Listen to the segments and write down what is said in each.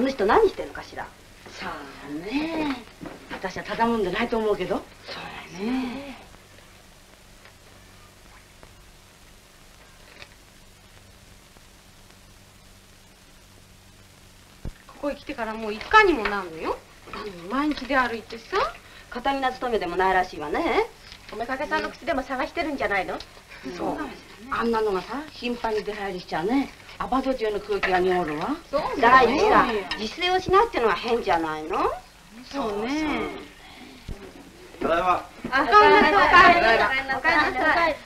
の人何してんのかしら？さあね。私はただもんでないと思うけど。そうやね。ここへ来てからもう一回にもなんのよ。毎日で歩いてさ片な勤めでもないらしいわね。おめかけさんの口でも探してるんじゃないの、そうあんなのがさ頻繁に出入りしちゃね。アバド中の空気が濁るわ。そうだいさ自炊をしないってのは変じゃないの？そうね。ただいま。あおかえりなさい。おかえりなさい。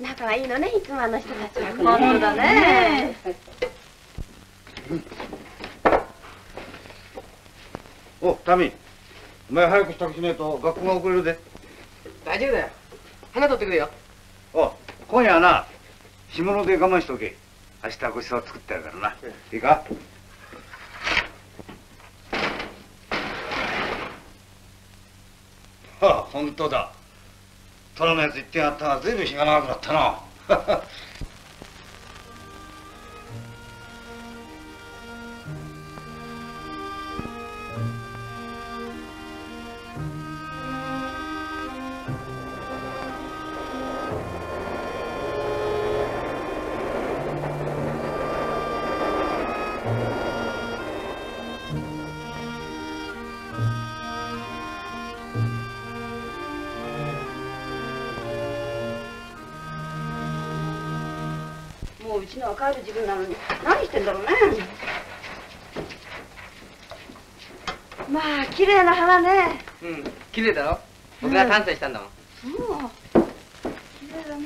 仲はい。い。のねい。つもあの人たちは本当だねおタミお前早く支度しねえと学校が遅れるで大丈夫だよ花取ってくるよお今夜はな干物で我慢しとけ。明日ごちそう作ってやるからな、いいか？はあ本当だ。虎のやつ言ってやったが随分日が長くなったな帰る時分なのに。何してんだろうね。まあ綺麗な花ね。うん。綺麗だろ？僕が探査したんだもん。もう。綺麗だね。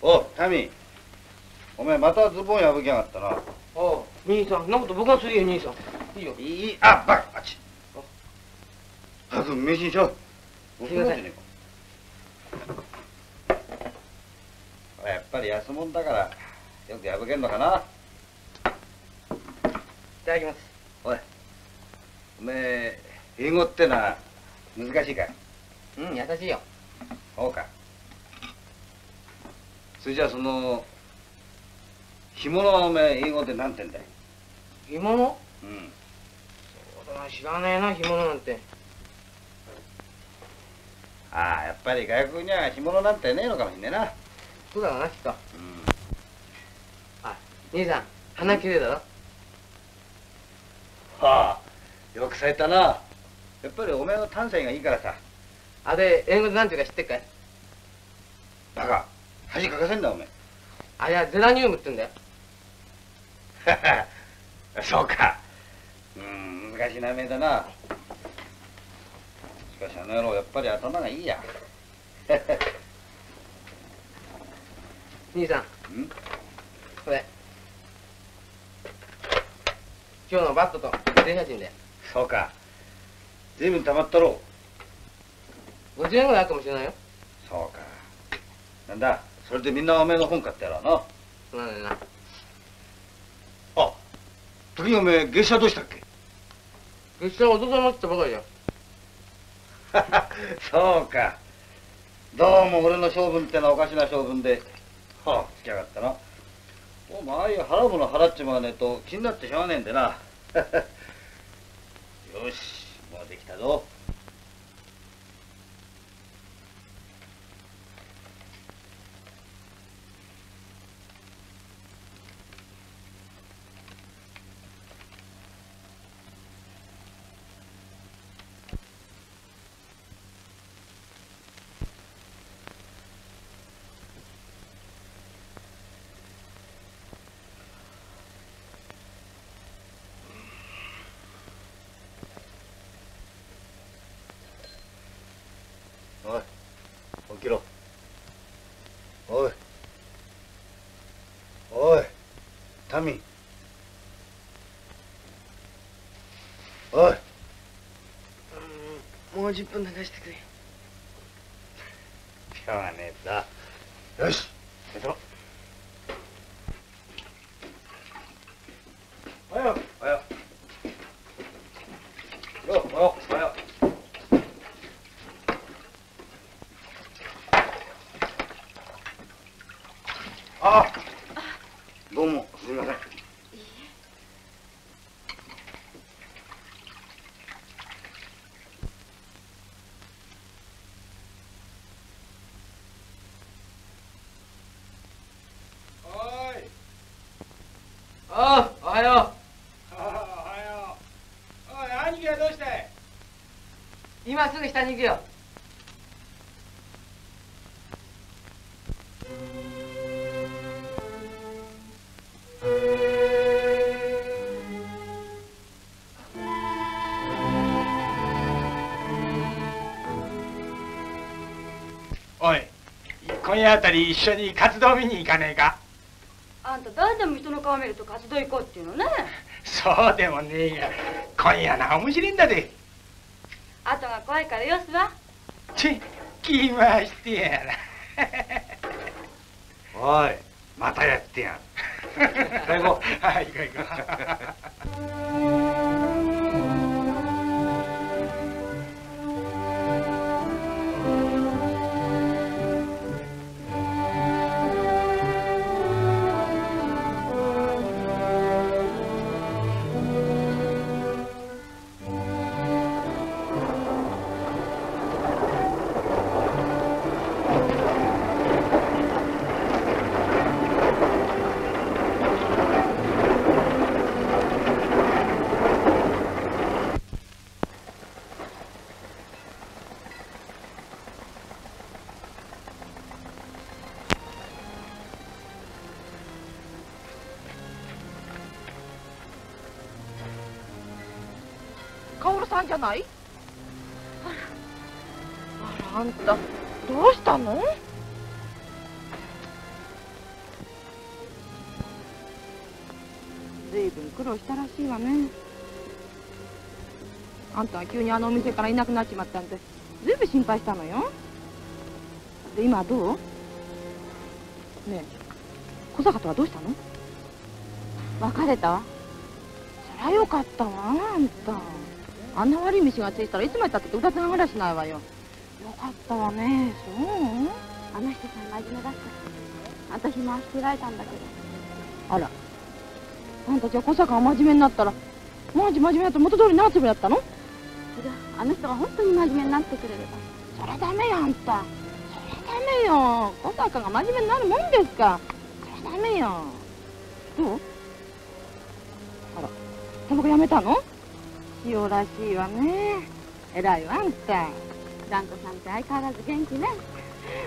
おタミお前またズボン破きやがったな。ああ兄さん。そんなこと僕がするよ兄さん。いいよ。いいあバカあっち早く飯にしろすいませんやっぱり安物だからよく破けんのかな。いただきます。おいおめえ英語ってのは難しいか？いうん優しいよ。そうか。それじゃあその干物はお前英語で何てんだい？干物？うん。そうだな知らねえな干物なんて。ああやっぱり外国には干物なんてねえのかもしんねえなそうだろうなきっと。うん。あ兄さん花綺麗だろ？はあよく咲いたな。やっぱりお前の丹精がいいからさ。あれ英語でなんていうか知ってっかい？バカ。恥かかせんだお前あれはゼラニウムって言うんだよ。そうか。うん難しい名前だな。しかしあの野郎やっぱり頭がいいや兄さん。ん？これ。今日のバットと電写真で。そうか。随分たまったろ。う50円ぐらいあるかもしれないよ。そうか。なんだそれでみんなお前の本買ってやろうなそうなんだよな。あ時にお前月謝どうしたっけ？月謝は弟持ってたばかりよ。そうか。どうも俺の性分ってのはおかしな性分ではあつきやがったな。お前ああいう払うもの払っちまわねえと気になってしょうがねえんでな。よしもうできたぞおい起きろおいおい民。おい。もう10分流してくれしょうがねえさよし寝ろおはようおはようよおはようおはようあどうもすみませんああおはよ。おはようおい兄貴はどうしたいう今すぐ下に行くよ。おい今夜あたり一緒に活動見に行かねえか？でも人の顔見ると活動行こうっていうのね。そうでもねえが今夜な面白いんだで。後が怖いからよすわち気ましてやなおいまたやってやん。最後。はい行こう行ない？あらあんたどうしたの？ずいぶん苦労したらしいわね。あんたは急にあのお店からいなくなっちまったんでずいぶん心配したのよ。で今はどう？ねえ小坂とはどうしたの？別れた？そりゃよかったわあんたあんな悪い飯がついたらいつまでたってうだつながらしないわよ。よかったわね。そう？あの人さん真面目だった。私も捨てられたんだけど。あら。あんたじゃあ小坂が真面目になったらマジ真面目だと元通りになるつもりだったの？けどあの人が本当に真面目になってくれれば。それダメよあんた。それダメよ。小坂が真面目になるもんですか。それダメよ。どう？あら。タバコやめたの？塩らしいわね。偉いわあん。た蘭子さんって相変わらず元気ね。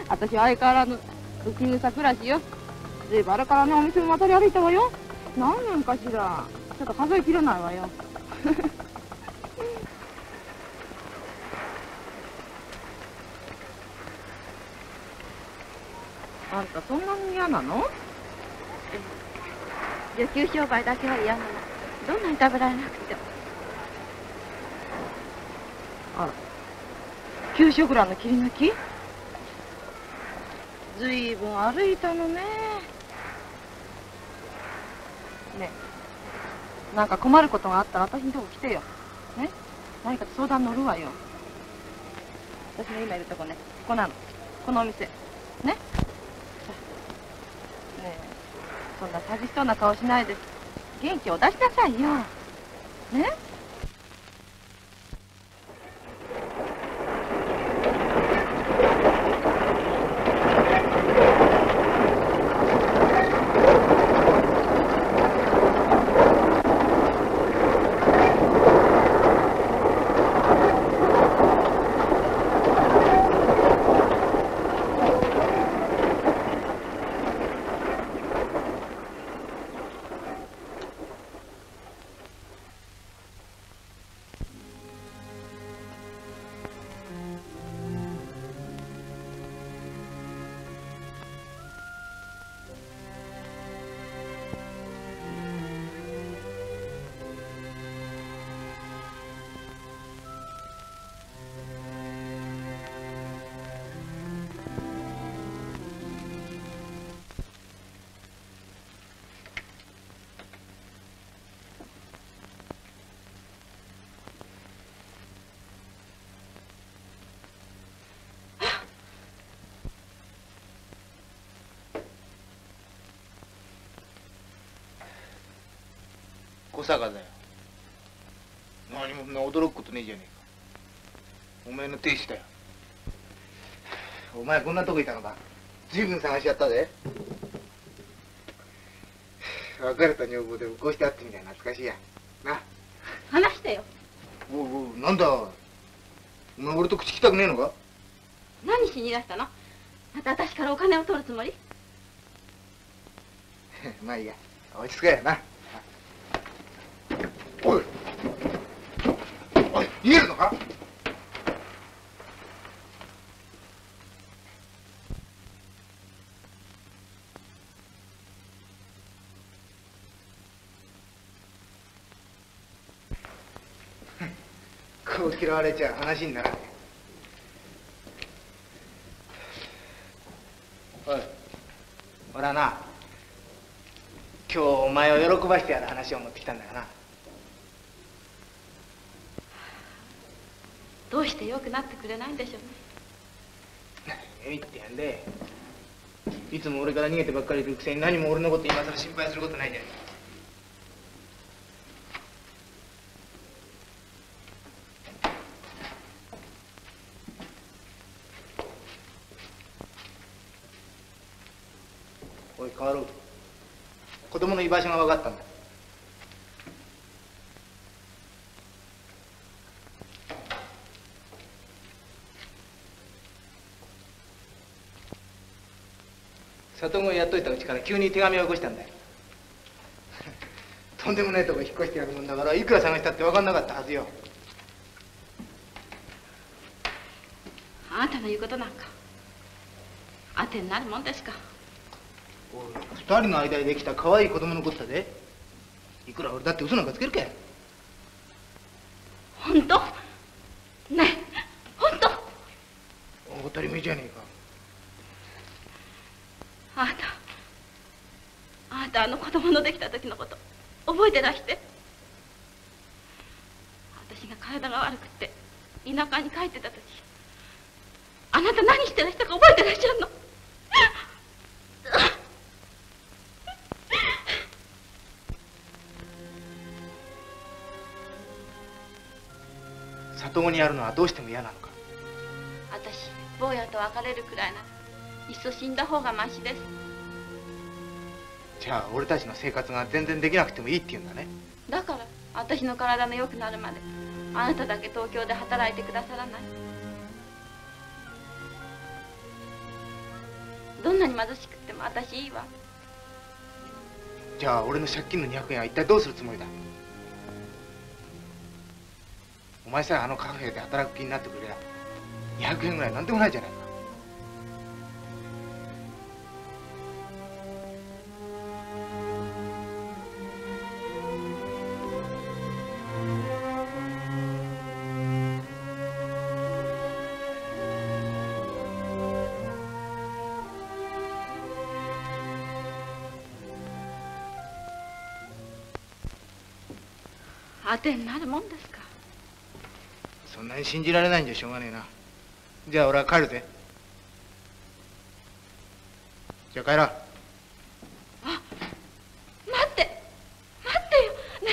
私は相変わらず浮き草暮らしよ。ずいぶんあれからねお店も渡り歩いたわよ。何年かしら。ちょっと数えきれないわよ。あんたそんなに嫌なの？受給商売だけは嫌なの。どんなに食べられなくてもあら給食欄の切り抜き？ずいぶん歩いたのね。ねなんか困ることがあったら私のとこ来てよ。ね？何か相談乗るわよ。私の今いるとこね。ここなの。このお店。ね？さねえ。そんな寂しそうな顔しないで元気を出しなさいよ。ね？小坂だよ。何もそんな驚くことねえじゃねえか。お前の亭主だよ。お前こんなとこいたのか。随分探しやったぜ。別れた女房で起こしてあってみたいな懐かしいや。な。話してよ。おうおうなんだ。お前俺と口聞きたくねえのか。何しにいらしたの？また私からお金を取るつもり？まあいいや。落ち着け。やなおいおい逃げるのかこう嫌われちゃ話にならない。おい。俺はな。今日お前を喜ばしてやる話を持ってきたんだがな。どうして良くなってくれないんでしょうね。えみってやんで。いつも俺から逃げてばっかりいるくせに何も俺のこと今更心配することないじゃねえ里子をやっといたうちから急に手紙を起こしたんだよ。とんでもないとこ引っ越してやるもんだからいくら探したって分かんなかったはずよ。あなたの言うことなんか。当てになるもんですか。二人の間でできた可愛い子供のことだでいくら俺だって嘘なんかつけるか本当？てらして。私が体が悪くって田舎に帰ってた時あなた何してらしたか覚えてらっしゃるの？里子にやるのはどうしても嫌なのか？私坊やと別れるくらいならいっそ死んだ方がマシですじゃあ俺たちの生活が全然できなくてもいいって言うんだね。だから私の体の良くなるまであなただけ東京で働いてくださらない。どんなに貧しくっても私いいわ。じゃあ俺の借金の200円は一体どうするつもりだ？お前さえあのカフェで働く気になってくれりゃ200円ぐらいなんでもないじゃないか当てになるもんですか。そんなに信じられないんじゃしょうがねえな。じゃあ俺は帰るぜ。じゃあ帰ろう待って待ってよ。ね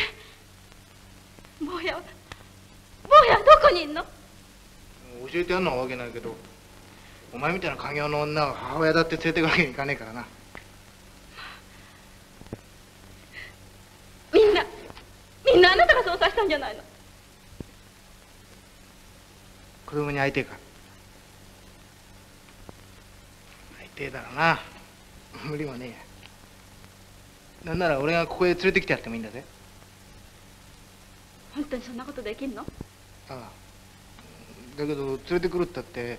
え坊やは坊やはどこにいんの？教えてやんのはわけないけどお前みたいな家業の女を母親だって連れてくわけにいかねえからなみんなみんなあなたがそうさせたんじゃないの？子供に会いてえか？会いてえだろうな。無理もねえや。なんなら俺がここへ連れてきてやってもいいんだぜ。本当にそんなことできんの？ああ。だけど連れてくるったって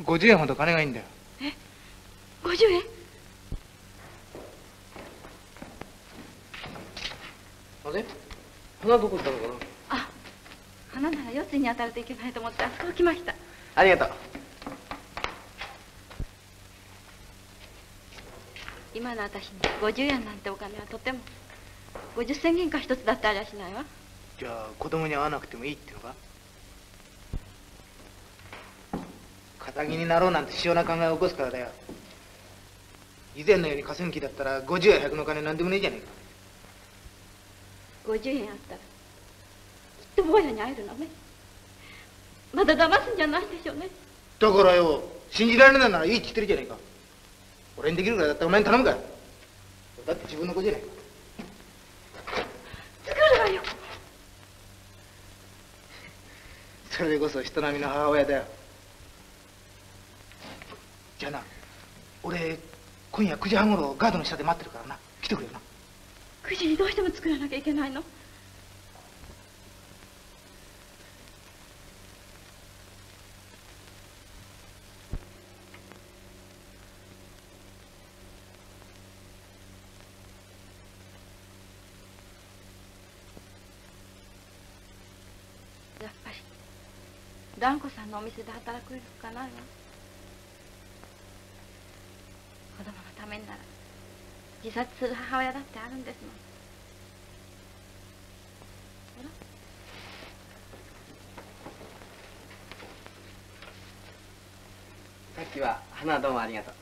50円ほど金がいいんだよ。50円？あれ花どこ行ったのかな？あ花なら四つに当たるといけないと思ってあそこ来ました。ありがとう。今の私に50円なんてお金はとても。50銭銀貨一つだってありゃしないわ。じゃあ子供に会わなくてもいいってのか？仇になろうなんて塩な考えを起こすからだよ。以前のように河川期だったら50や100の金なんでもねえじゃねえか50円あったらきっと坊やに会えるのね。まだ騙すんじゃないでしょうね。だからよ信じられないならいいって言ってるじゃねえか。俺にできるぐらいだったらお前に頼むかだって自分の子じゃねえか。作るわよ。それでこそ人並みの母親だよ。じゃあな俺今夜9時半頃ガードの下で待ってるからな。来てくれよな9時にどうしても作らなきゃいけないの？やっぱり蘭子さんのお店で働くしかないわ子供のためになら。自殺する母親だってあるんですもん。さっきは花どうもありがとう。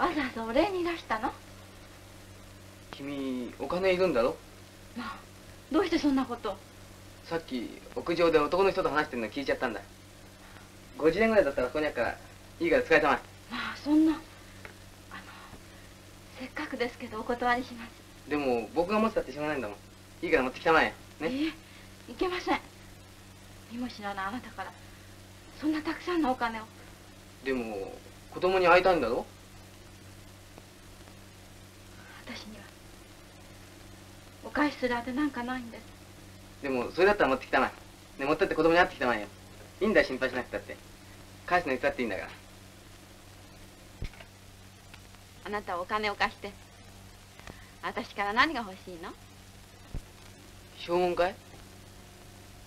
わざわざお礼にいらしたの？君お金いるんだろ？まあどうしてそんなこと？さっき屋上で男の人と話してるの聞いちゃったんだ。50円ぐらいだったらそこにあるからいいから使いたまえまあそんなあのせっかくですけどお断りします。でも僕が持ってたってしょうがないんだもん。いいから持ってきたまえ。ね。いいえいけません。見も知らないあなたから。そんなたくさんのお金を。でも子供に会いたいんだろ？私には。お返しするあてなんかないんです。でもそれだったら持ってきたまえ。ね持ってって子供に会ってきたまえよ。いいんだ心配しなくたって。返すのいつだっていいんだから。あなたお金を貸して私から何が欲しいの？証文かい？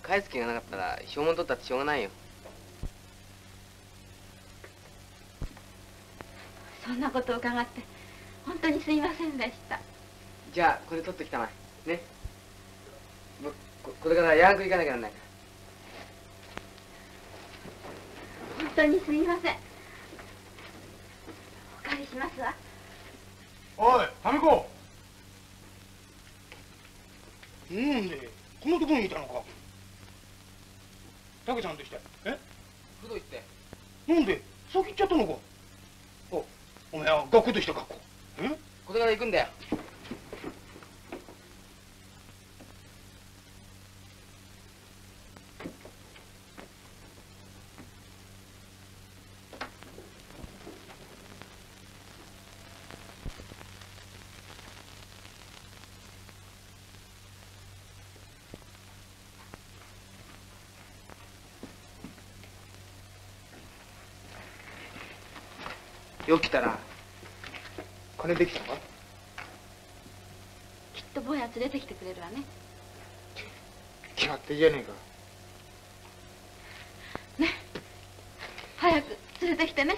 返す気がなかったら証文取ったってしょうがないよ。そんなことを伺って本当にすいませんでした。じゃあこれ取ってきたまえ。ね？僕ここれからヤンク行かなきゃなんないから。本当にすいません。お借りしますわ。おい民子なん。でこんなところにいたのか。竹さんでした。え？不動行って。なんで？先行っちゃったのか。おお前は学校でした学校。え？これから行くんだよよく来たな金できたの？かきっと坊や連れてきてくれるわね。決まってじゃねえか。早く連れてきてね。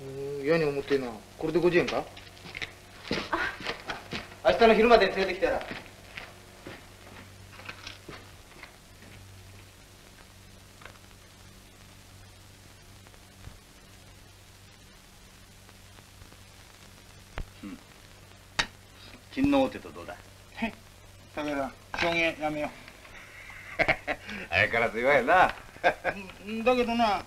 うん嫌に思ってえなこれで50円か？明日の昼までに連れてきたら金の大手とどうだ竹さん証言やめよ相変わらず弱いな。うだけどな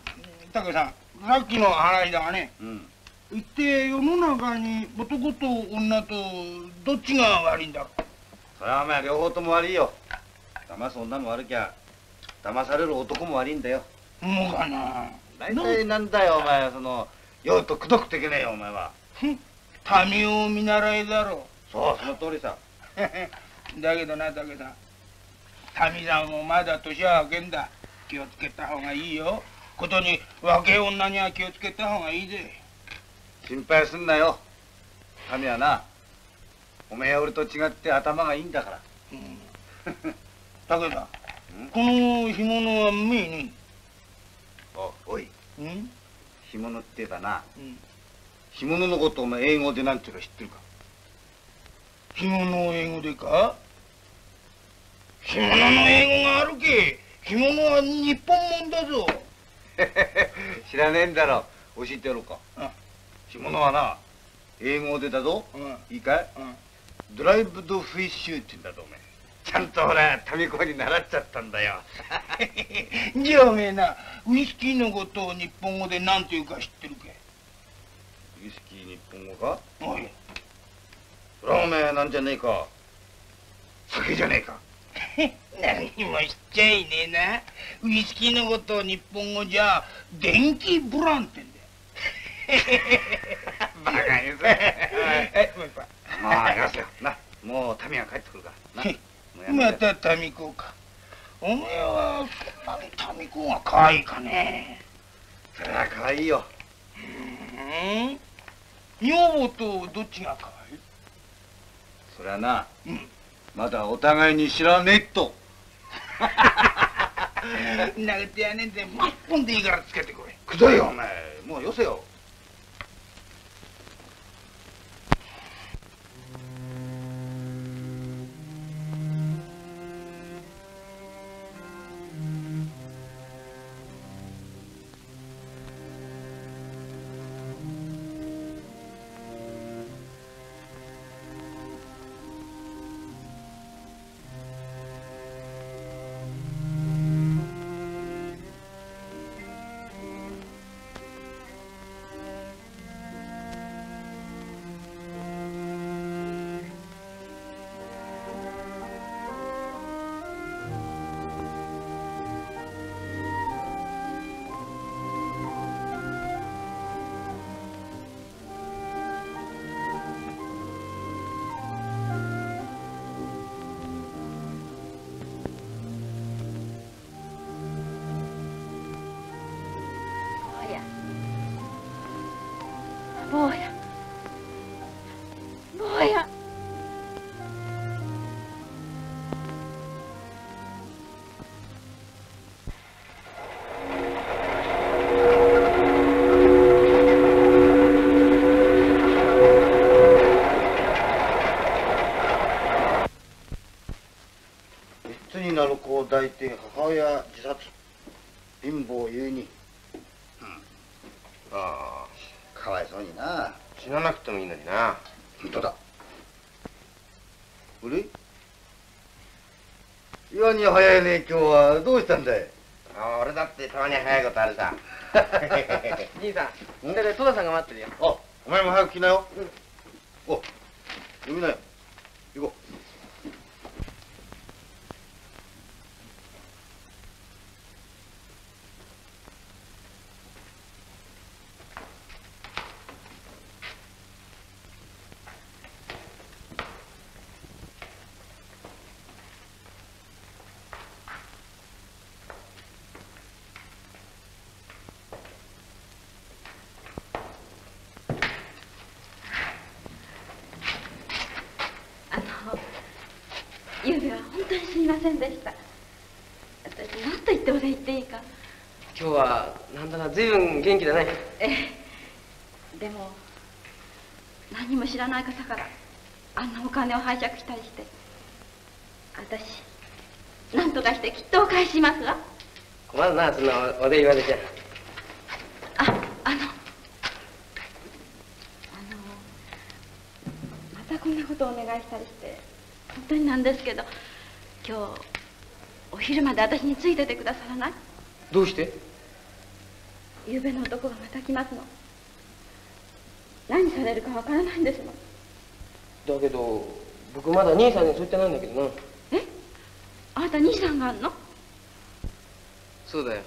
竹さんさっきの話だがねうん。一体世の中に男と女とどっちが悪いんだ？それはお前両方とも悪いよ。騙す女も悪きゃ騙される男も悪いんだよ。もうかな。大体なんだよお前その酔うとくどくできねえよお前は。民を見習いだろそうその通りさ。う だけどな竹さん。民さんもまだ年は若けんだ。気をつけた方がいいよ。ことに若い女には気をつけた方がいいぜ。心配すんなよ。民はなおめえは俺と違って頭がいいんだから。竹さんこの干物はうめえね。おおい。うん？干物って言えばな。うん。干物のことお前英語でなんていうか知ってるか？干物を英語でか？干物の英語があるけ干物は日本もんだぞ。知らねえんだろ。教えてやろうか。うん。干物はな英語でだぞ。うん。いいかい？ドライブドフィッシュって言うんだぞお前ちゃんとほら民子に習っちゃったんだよ。じゃあおめえなウイスキーのことを日本語で何て言うか知ってるけ？ウイスキー日本語か？おい。それはお前なんじゃねえか。酒じゃねえか 何も知っちゃいねえな。ウイスキーのことを日本語じゃ電気ブランってんだよ。バカにせえもう一杯まあよせよ。な。もう民が帰ってくるから。な。まて。た民子か。おめえはそんなに民子が可愛いかね。そりゃ可愛いよ。うん。女房とどっちが可愛い？そりゃな、うんまだお互いに知らねえと。なことやねえんでもう一本でいいからつけてこいくどいよ。お前もうよせよいて母親自殺貧乏ゆえにうんああかわいそうにな死ななくてもいいのにな本当だうれ岩に早いね今日はどうしたんだいあ俺だってたまに早いことあるさじいさんだって戸田さんが待ってるよあお前も早く来なよ、お呼びなよ行こあのゆうべは本当にすみませんでした。私何と言ってお礼言っていいか。今日はなんだか随分元気だね。ええ。でも何も知らない方からあんなお金を拝借したりして。私何とかしてきっとお返ししますわ。困るなそんなお礼言われちゃああの。あのまたこんなことをお願いしたりして本当になんですけど今日お昼まで私についててくださらない？どうして？夕べの男がまた来ますの。何されるかわからないんですもんだけど僕まだ兄さんにそう言ってないんだけどな。え？あなた兄さんがあんの？そうだよ。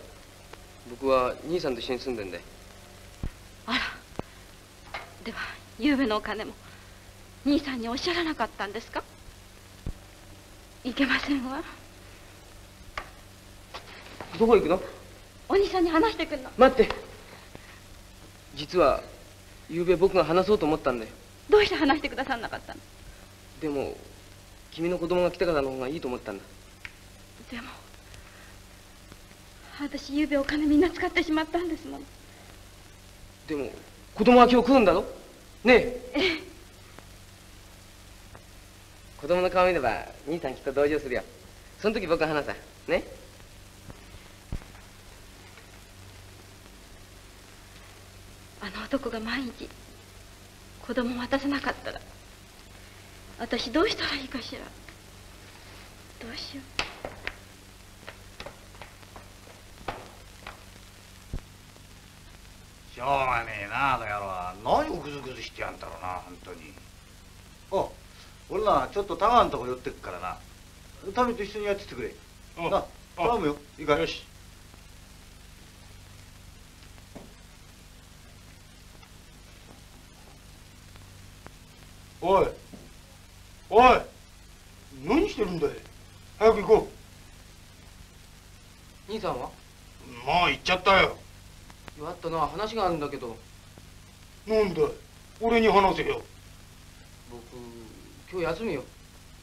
僕は兄さんと一緒に住んでんだよ。あら。では夕べのお金も兄さんにおっしゃらなかったんですか？いけませんわ。どこ行くの？お兄さんに話してくんの。待って。実は昨べ僕が話そうと思ったんだよどうして話してくださらなかったの？でも君の子供が来てからの方がいいと思ったんだ。でも私夕べお金みんな使ってしまったんですものでも子供は今日来るんだろ？ねえ子供の顔見れば兄さんきっと同情するよ。その時僕が話さ。ね？あの男が毎日子供を渡さなかったら私どうしたらいいかしら。どうしよう。しょうがねえなあの野郎は。何をグズグズしてやんだろうな本当に。お俺なちょっとタガんとこ寄ってくからな。民と一緒にやっててくれ。うん。な頼むよ。いいかいよし。おい。おい。何してるんだい。早く行こ兄さんは？うまあ行っちゃったよ。やったな。話があるんだけど。なんだい。俺に話せよ。僕今日休みよ。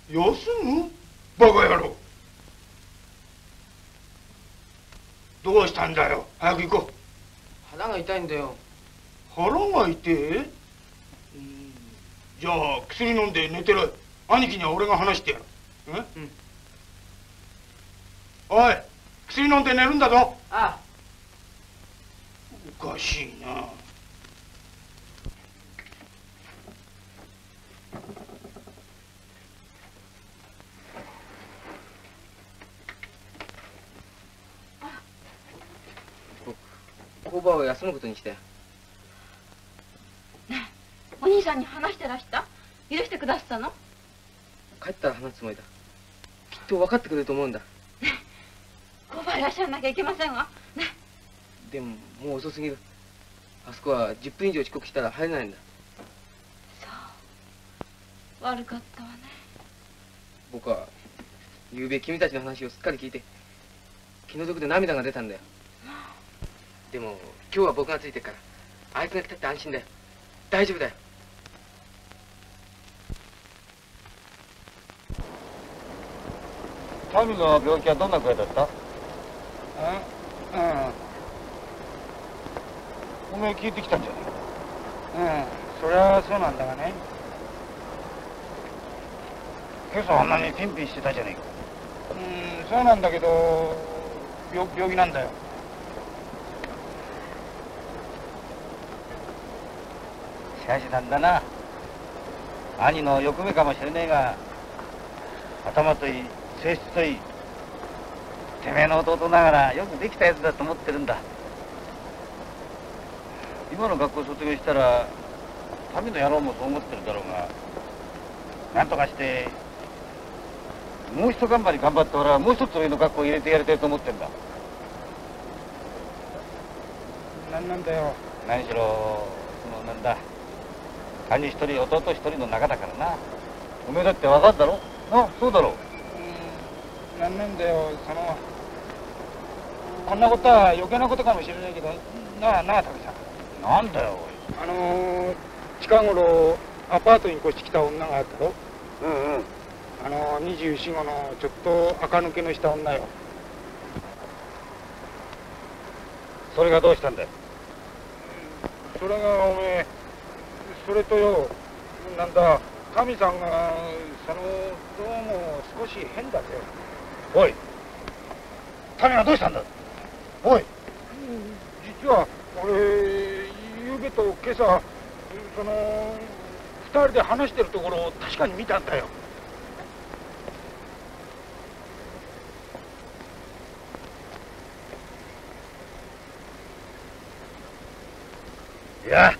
休む？バカ野郎。どうしたんだよ？早く行こ腹が痛いんだよ。う腹が痛えうん。じゃあ薬飲んで寝てろよ。兄貴には俺が話してやる。え？うん。おい薬飲んで寝るんだぞ。あ。おかしいな工場を休むことにしたよお兄さんに話してらした？許してくださったの？帰ったら話すつもりだ。きっと分かってくれると思うんだ。工場いらっしゃらなきゃいけませんわ。ねでももう遅すぎる。あそこは10分以上遅刻したら入れないんだ。そう。悪かったわね。僕は昨べ君たちの話をすっかり聞いて気の毒で涙が出たんだよでも今日は僕がついてるから。あいつが来たって安心だよ。大丈夫だよ。民の病気はどんな声だった？うんおめえ聞いてきたんじゃね？えうん。そりゃそうなんだがね。今朝あんなにピンピンしてたじゃねえか。うんそうなんだけど病病気なんだよしかしなんだな。兄の欲目かもしれねえが頭といい性質といいてめえの弟ながらよくできたやつだと思ってるんだ。今の学校卒業したら民の野郎もそう思ってるだろうがなんとかしてもう一頑張り頑張って俺はもう一つ上の学校入れてやりたいと思ってんだ。なんなんだよ。何しろそのなんだ兄一人弟一人の仲だからな。おめえだってわかるだろ？あそうだろ？うん。なんなんだよその。こんなことは余計なことかもしれないけど。なあなあ武さん。なんだよあのー、近頃アパートに越してきた女があったろ？うんうん。あの24号のちょっと垢抜けのした女よ。それがどうしたんだよ？それがおめえそれとよなんだ神さんがそのどうも少し変だぜおい民はどうしたんだ？おい。実は俺夕べと今朝その二人で話してるところを確かに見たんだよ。いや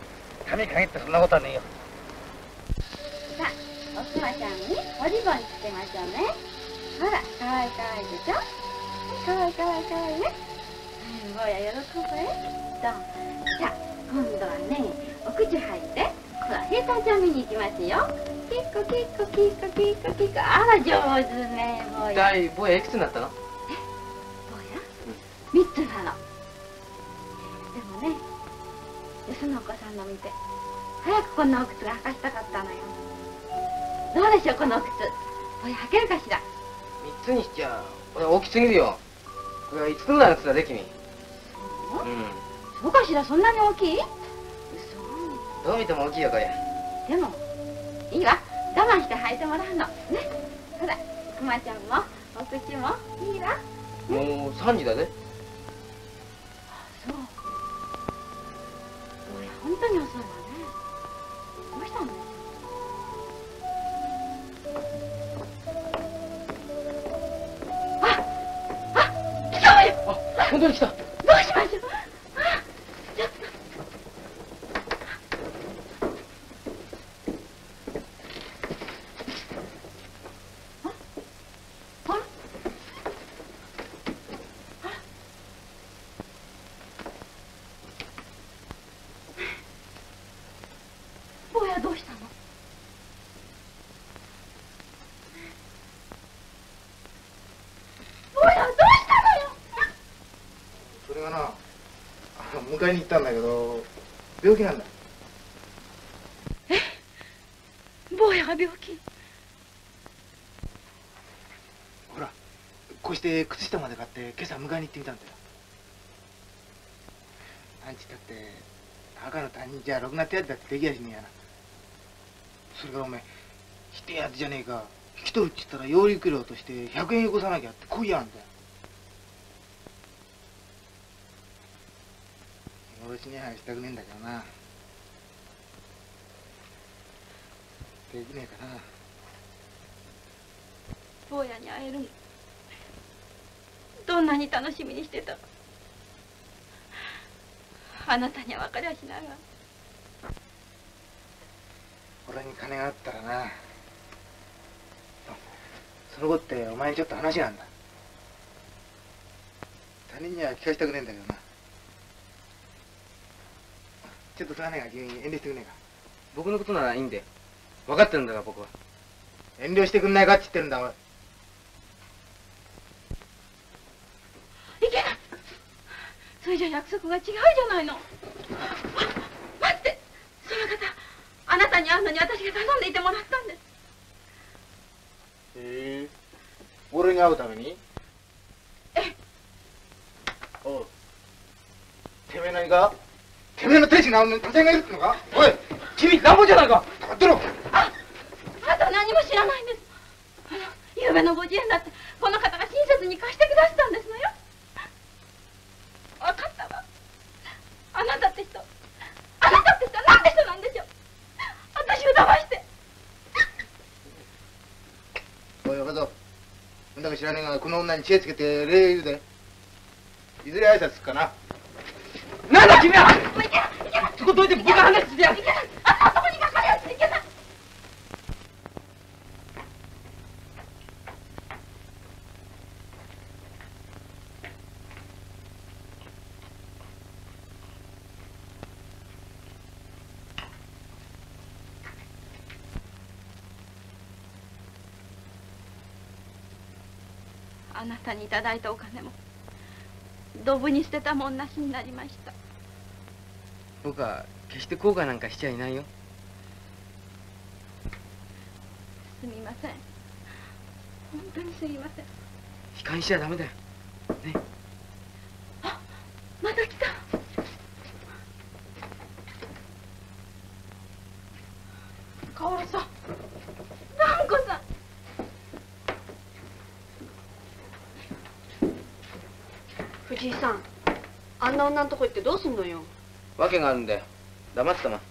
民限ってそんなことはねえよさあ、おくまちゃんにおリボンつけましょうね。ほら、かわいいかわいいでしょかわいいかわいいかわいいね。うん、ぼうや喜ぶえ。どうさあ、今度はね、お口入って、こら、平坦ちゃん見に行きますよ。キッコキッコキッコキッコキッコ。あら、上手ね、ぼうや。大坊やいくつになったの？ぼうや三つなの。よそのお子さんの見て、早くこんなお靴が履かしたかったのよ。どうでしょう、このお靴。ぼうや履けるかしら？三つにしちゃ俺大きすぎるよこれは五つぐらいの靴だぜ君う？んそうかしら、そんなに大きい？嘘。どう見ても大きいよこれでも、いいわ。我慢して履いてもらうの。ね。ほら、くまちゃんも、お口も、いいわ。もう3時だぜそう。当に遅いわね。どうしたあ、来たわよ。あ本当に来たどうしましょう？あちょっと。あ、あら。あら。坊やどうしたの坊やどうしたのよそれがなあの迎えに行ったんだけど病気なんだ。坊やが病気？ほらこうして靴下まで買って今朝迎えに行ってみたんだよ。なんちったって赤の他人じゃろくな手当てだってできやしねえやな。それからおめえひてえやつじゃねえか。引き取るっつったら養育料として100円よこさなきゃってこう言やんだよ殺しにはしたくねえんだけどな。できねえかな。坊やに会えるの。どんなに楽しみにしてた。かあなたには分かりゃしないわ。俺に金があったらな。その子ってお前にちょっと話があんだ。他人には聞かせたくねえんだけどなちょっとすまね君遠慮してくんねえか。僕のことならいいんで。分かってるんだが僕は。遠慮してくんないかって言ってるんだおいいけ。それじゃ約束が違うじゃないの。待って。その方あなたに会うのに私が頼んでいてもらったんです。へえ。俺に会うために？え。おう。てめえ何か？てめえの亭主に会うのに他人がいるってのか？おい君乱暴じゃないか。黙ってろ。あなた何も知らないんです。あの昨べの50円だってこの方が親切に貸してくださったんですのよ。分かったわあなたって人あなたって人は何て人なんでしょう。私を騙して。おい若造なんだか知らねえがこの女に知恵つけて礼言うで。いずれ挨拶すっかななんだ君はもういけないいけないそこどいて僕が話してやあなたにいただいたお金も。ドブに捨てたもんなしになりました。僕は決して後悔なんかしちゃいないよ。すみません。本当にすみません。悲観しちゃダメだよまた来た薫さん蘭子さん藤井さんあんな女のとこ行ってどうすんのよ？わけがあるんだよ。黙ってたま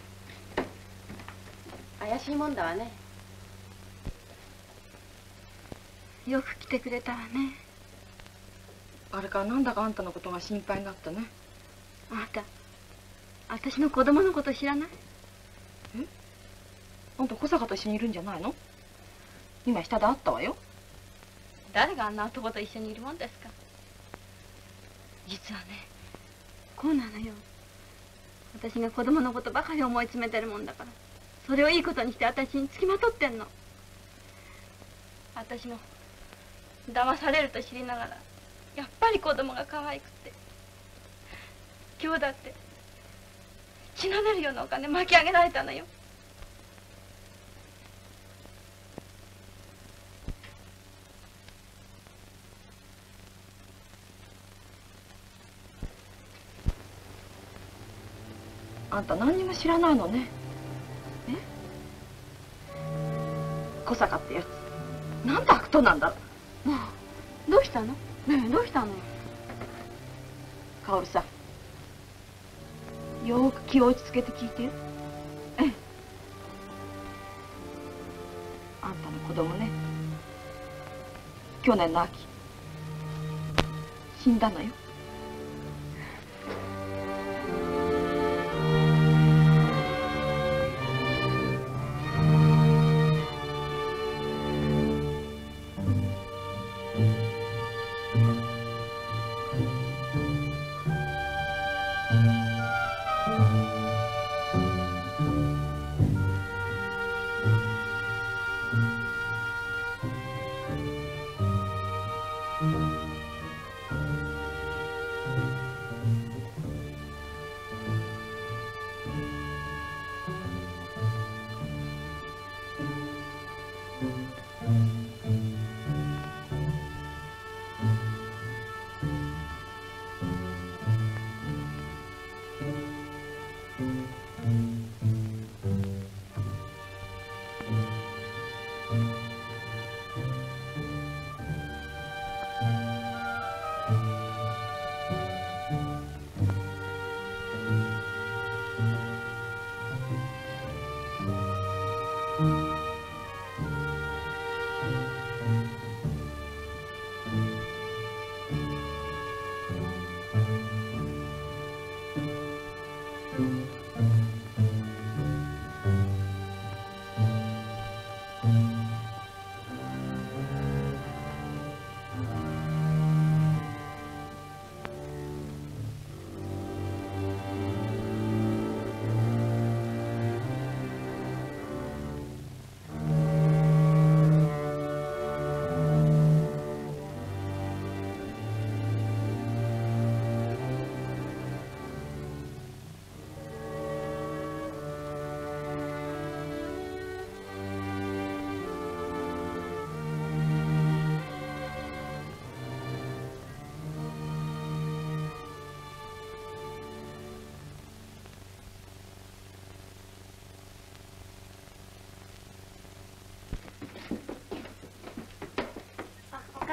怪しいもんだわね。よく来てくれたわね。あれからなんだかあんたのことが心配になったね。あなた私の子供のこと知らない？あんた小坂と一緒にいるんじゃないの？今下で会ったわよ。誰があんな男と一緒にいるもんですか？実はねこうなのよ。私が子供のことばかり思い詰めてるもんだから。それをいいことにして私につきまとってんの。私も騙されると知りながらやっぱり子供が可愛くて今日だって血の出るようなお金巻き上げられたのよ。あんた何にも知らないのね。え？小坂ってやつ。なんて悪党なんだ。ろうどうしたの？ねえどうしたの薫さん。よーく気を落ち着けて聞いてよ。ええ。あんたの子供ね。去年の秋。死んだのよ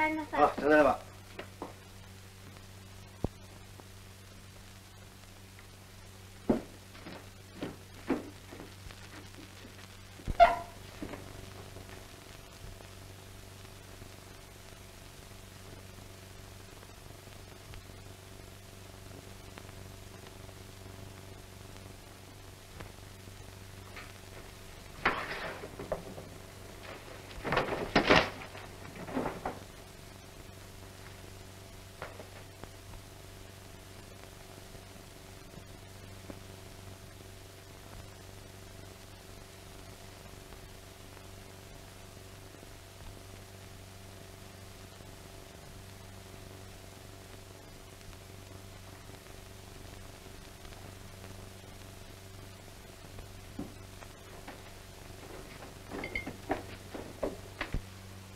帰りなさいあただいま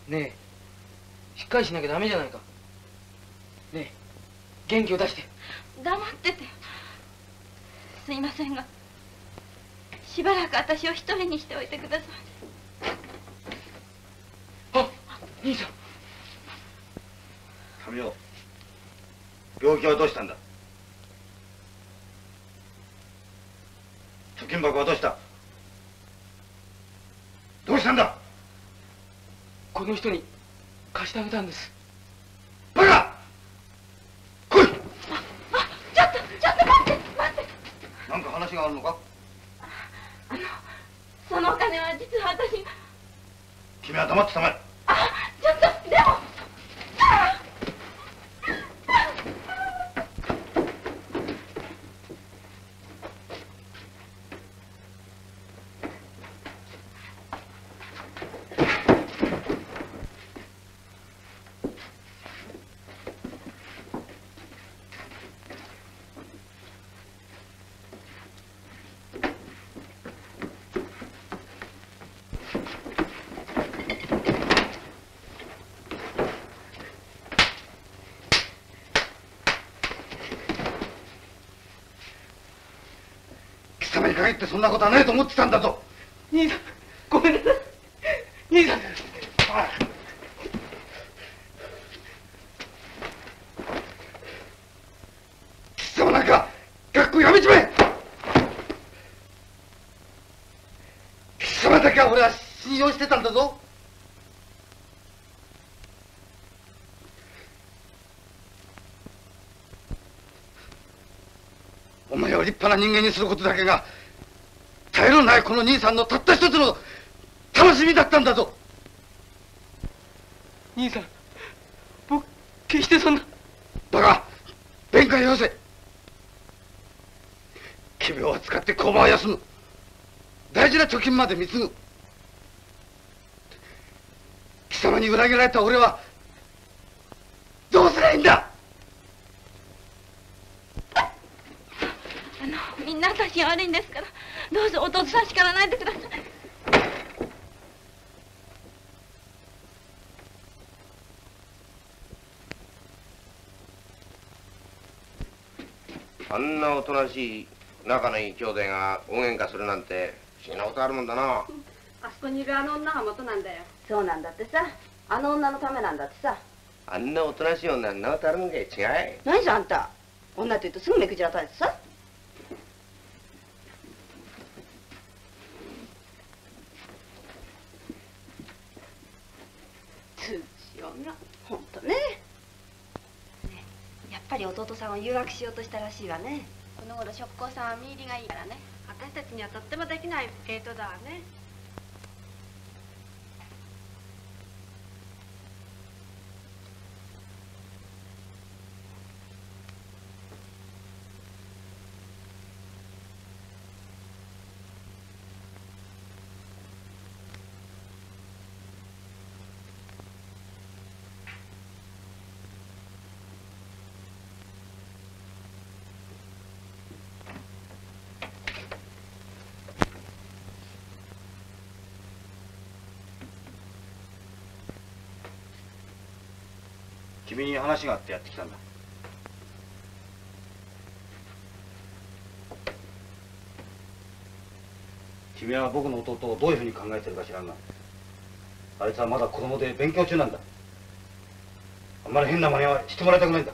ねえしっかりしなきゃダメじゃないか。ねえ元気を出して。黙ってて。すいませんがしばらく私を一人にしておいてください。あ兄さん。神尾病気はどうしたんだ？貯金箱はどうした？どうしたんだ？この人に貸してあげたんです。バカ！来い！ちょっとちょっと待って待って。何か話があるのか？あのそのお金は実は私が。君は黙ってたまえあちょっとでもあ貴様に限ってそんなことはないと思ってたんだぞ。兄さんごめんなさい。兄さん。貴様なんか学校やめちまえ。貴様だけは俺は信用してたんだぞ。お前を立派な人間にすることだけがこの兄さんのたった一つの楽しみだったんだぞ。兄さん僕決してそんな。バカ弁解よせ。奇病を使って工場を休む。大事な貯金まで貢ぐ。貴様に裏切られた俺はどうすりゃいいんだ。あのみんな私が悪いんですからどうぞ弟さん叱らないでください。あんなおとなしい仲のいい兄弟が大喧嘩するなんて不思議なことあるもんだな。あそこにいるあの女が元なんだよ。そうなんだってさ。あの女のためなんだってさ。あんなおとなしい女になことあるんかい。違い。何じゃあんた。女って言うとすぐ目くじらされてさ通知女ほんとねやっぱ誘惑しようとしたらしいわね。この頃職工さんは身入りがいいからね。私たちにはとってもできないエイトだわね君に話があってやってきたんだ。君は僕の弟をどういうふうに考えてるか知らんがあいつはまだ子供で勉強中なんだ。あんまり変な真似はしてもらいたくないんだ。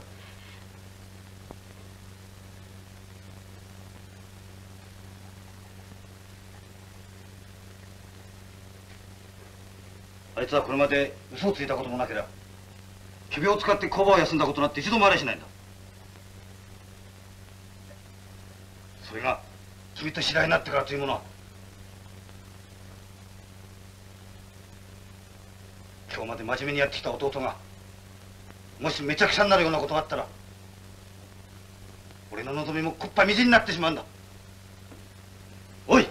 あいつはこれまで嘘をついたこともなければ仮病を使って工場を休んだことなんて一度もありゃしないんだ。それが君と次第になってからというものは今日まで真面目にやってきた弟がもしめちゃくちゃになるようなことがあったら俺の望みもこっぱみじんになってしまうんだ。おい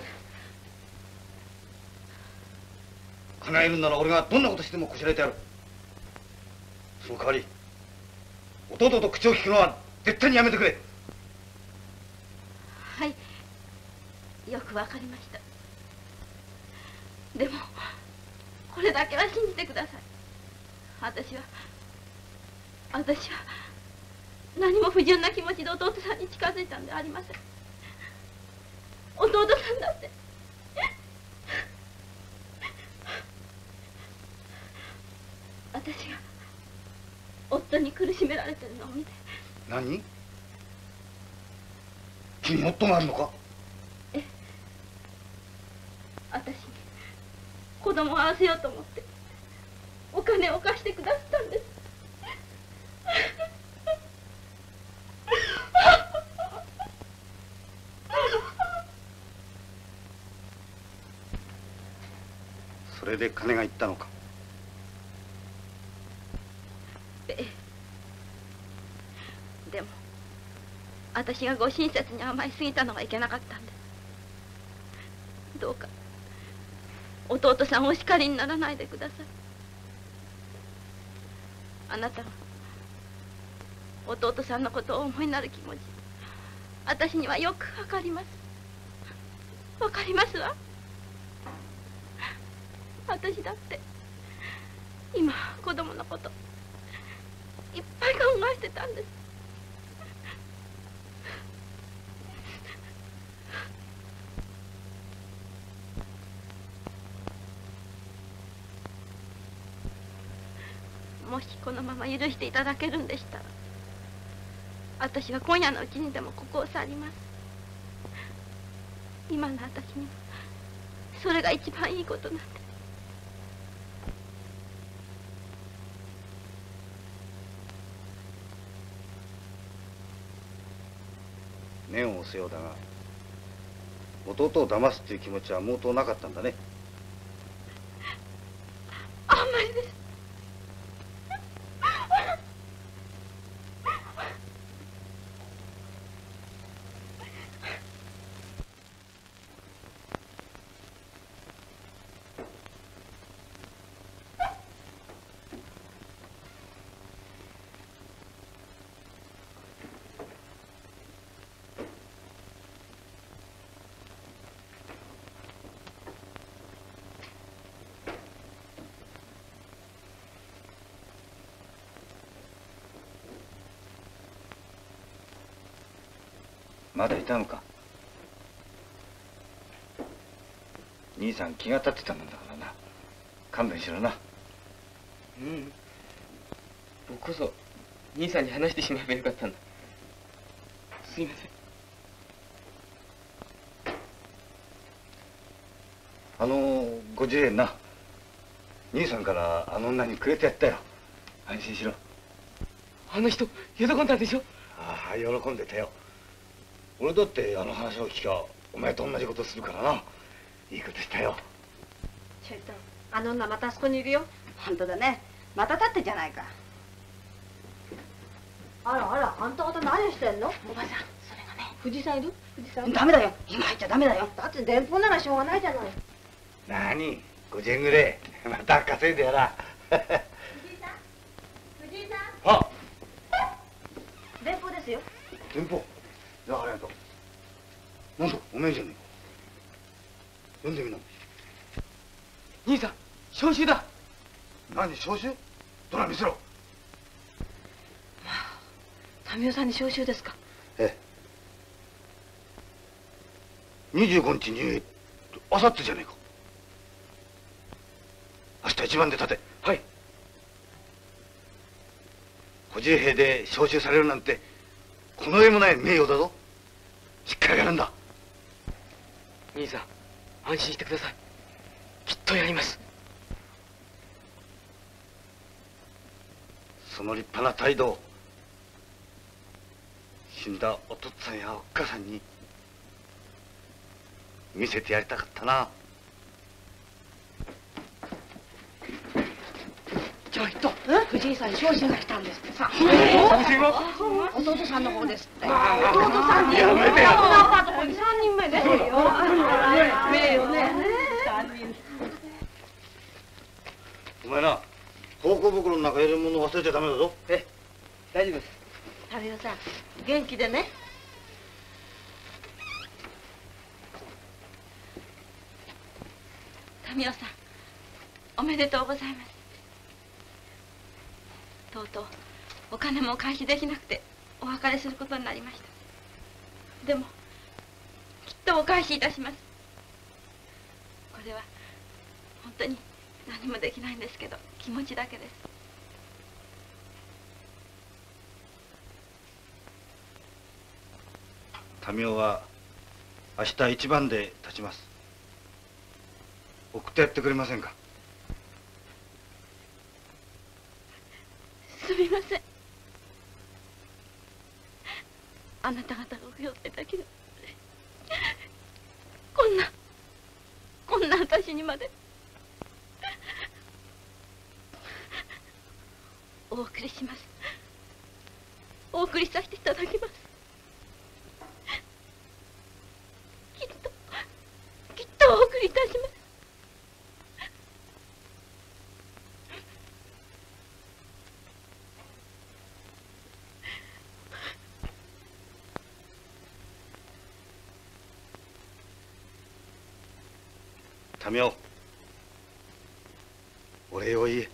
叶えるんなら俺がどんなことしてもこしらえてやる。の代わり弟と口を聞くのは絶対にやめてくれ。はいよくわかりました。でもこれだけは信じてください。私は私は何も不純な気持ちで弟さんに近づいたんではありません。弟さんだって私が夫に苦しめられてるの？を見て。何？君夫があるのか？私に子供を会わせようと思ってお金を貸してくださったんです。それで金がいったのかええでも私がご親切に甘えすぎたのがいけなかったんですどうか弟さんをお叱りにならないでください。あなたが弟さんのことを思いになる気持ち私にはよくわかります。わかりますわ。私だって今子供のこといっぱい考えてたんですもしこのまま許していただけるんでしたら私は今夜のうちにでもここを去ります。今の私にはそれが一番いいことなんです念を押すようだが弟を騙すっていう気持ちは毛頭なかったんだね。まだいたのか。兄さん気が立ってたんだからな。勘弁しろな。うん。僕こそ兄さんに話してしまえばよかったんだ。すいません。あの50円な。兄さんからあの女にくれてやったよ。安心しろ。あの人喜んだでしょ？ああ喜んでたよ俺だってあの話を聞きゃお前と同じことするからな。いいことしたよ。ちょいとあの女またあそこにいるよ。本当だね。また立ってんじゃないか。あらあらあんた方何してんの？おばさんそれがね。藤さんいる？藤さんダメだよ。今入っちゃダメだよ。だって電報ならしょうがないじゃない。何？50円ぐらいまた稼いでやら。藤井さん藤井さんあ電報ですよ。電報なんだおめえじゃねえ。か読んでみな。兄さん招集だ。何招集どら見せろ。民生さんに招集ですか？ええ。25日にあさってじゃねえか。明日一番で立て。はい。補充兵で召集されるなんてこの上もない名誉だぞ。しっかりやるんだ兄さん安心してください。きっとやります。その立派な態度死んだお父っつぁんやおっ母さんに見せてやりたかったなちょいと藤井さんに昇進が来たんですってさ。弟さんの方ですって。弟さんにやめてよアパートに3人目で。すよ。名誉ねお前な奉公袋の中入れるもの忘れちゃダメだぞ。え大丈夫です。さん。元気でね。民生さんおめでとうございますとうとうお金もお返しできなくてお別れすることになりました。でもきっとお返しいたします。これは本当に何もできないんですけど気持ちだけです。民生は明日一番で立ちます。送ってやってくれませんか？すみません。あなた方がおよってだけどこんなこんな私にまで。お送りしますお送りさせていただきます。きっときっとお送りいたします。民生お礼を言え。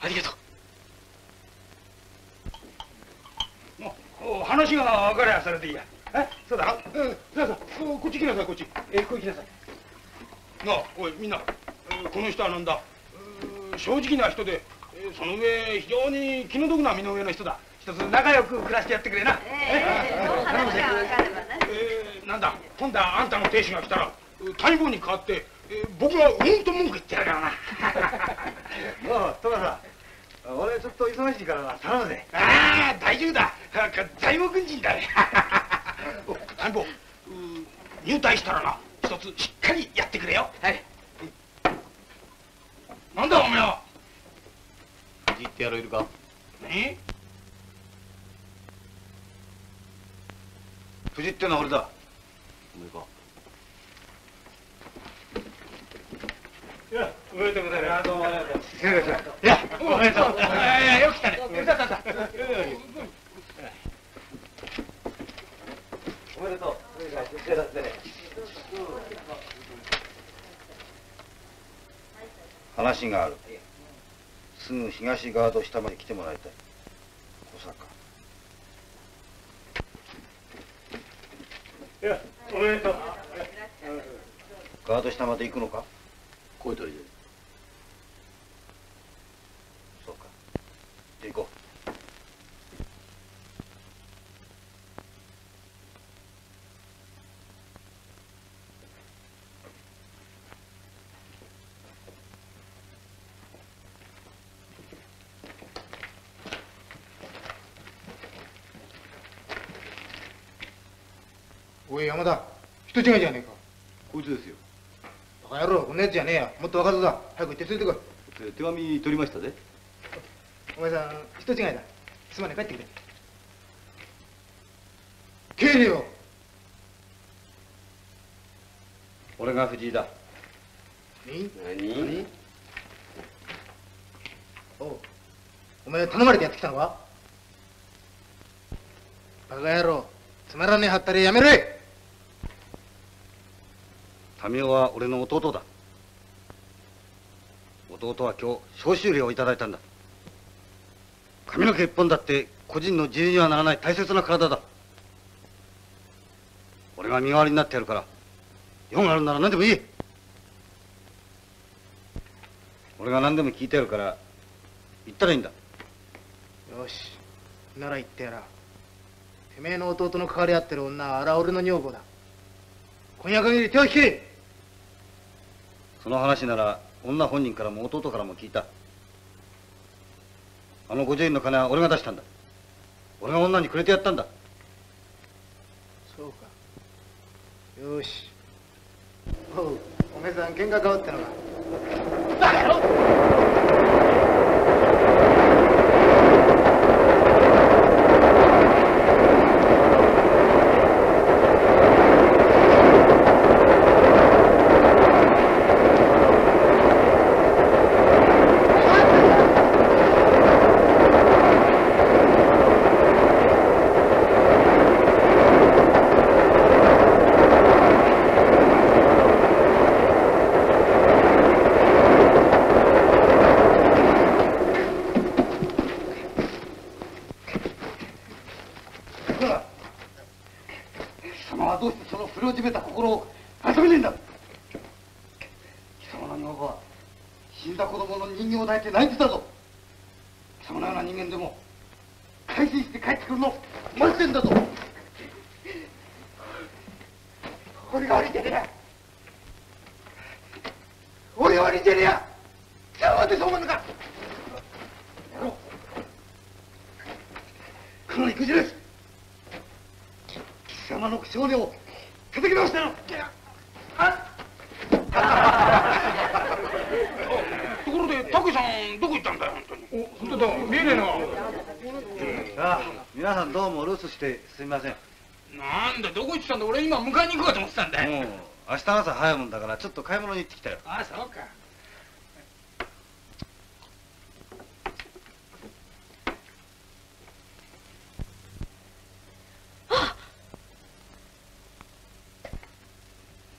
ありがとう。もう話が分かりゃそれでいいや。え？そうだ。なうん。そうそう。ここっち来なさいこっち。えこっち来なさい。なあおいみんな。えーこの人はなんだ？うー正直な人で。えーその上非常に気の毒な身の上の人だ。一つ仲良く暮らしてやってくれな。ええ頼むぜえ。ーなんだ今度はあんたの亭主が来たら大棒に代わって、えー僕がうんと文句言ってやるからな。おうトマさん俺ちょっと忙しいからな頼むぜ。ああ大丈夫だ。材木軍人だね。お大棒うー入隊したらな一つしっかりやってくれよ。はい。なんだお前は。じってやろいるか。え藤ってのは俺だ。おめかいやおめでとうございます。どうもありがとういやおめでとういやいやよく来たねさあさあさあおめでとう手だってね話があるすぐ東側と下まで来てもらいたい小坂いやおめでとうガード下まで行くのか？こういうとりで。そうか。じゃあ行こおい山田。人違いじゃねえか。こいつですよ。バカ野郎こんなやつじゃねえや。もっと若造だ。早く行って連れてこい。手紙取りましたぜ。お前さん人違いだ。すまねえ帰ってくれ帰れよ俺が藤井だ。何？何？おう。お前頼まれてやってきたのか？バカ野郎つまらねえはったりやめろい民生は俺の弟だ。弟は今日召集令をいただいたんだ。髪の毛一本だって個人の自由にはならない大切な体だ。俺が身代わりになってやるから用があるなら何でもいい。俺が何でも聞いてやるから言ったらいいんだ。よしなら言ってやら。てめえの弟の関わり合ってる女はあら俺の女房だ。今夜限り手を引け。その話なら女本人からも弟からも聞いた。あの50円の金は俺が出したんだ。俺が女にくれてやったんだ。そうか。よし。おうおめえさん喧嘩変わってのか。バカ野郎貴様はどうしてその不良じめた心を遊びねえんだ貴様の女房は死んだ子供の人形を抱いて泣いてたぞ貴様のような人間でも改心して帰ってくるの待ってんだぞ俺が悪いんじゃねえや俺が悪いんじゃねえや貴様ってそう思うのかやろうこの育児です貴様の少年を叩き直したの ところでタケさんどこ行ったんだよ本当に。お本当だ見えねえな。ああ皆さんどうも留守してすみません。なんだどこ行ってたんだ俺今迎えに行くかと思ってたんだよ。明日の朝早いもんだからちょっと買い物に行ってきたよ。あそうか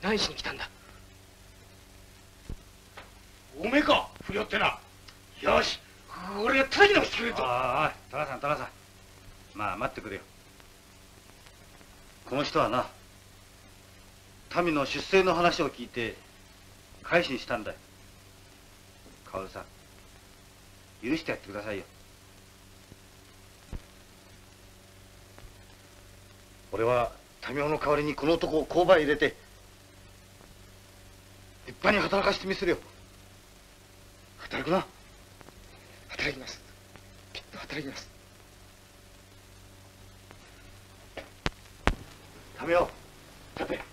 何しに来たんだおめえか不良ってなよし俺が叩き直してくれるとああ多田さん多田さんまあ待ってくれよこの人はな民の出生の話を聞いて改心したんだよ薫さん許してやってくださいよ。俺は民生の代わりにこの男を購買入れて立派に働かせてみせるよ。働くな。働きます。きっと働きます。民生立て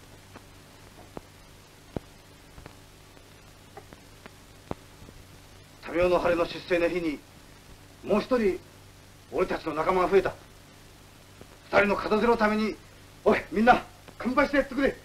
民生の晴れの出生の日にもう一人俺たちの仲間が増えた。二人の片づけのためにおいみんな乾杯してやってくれ。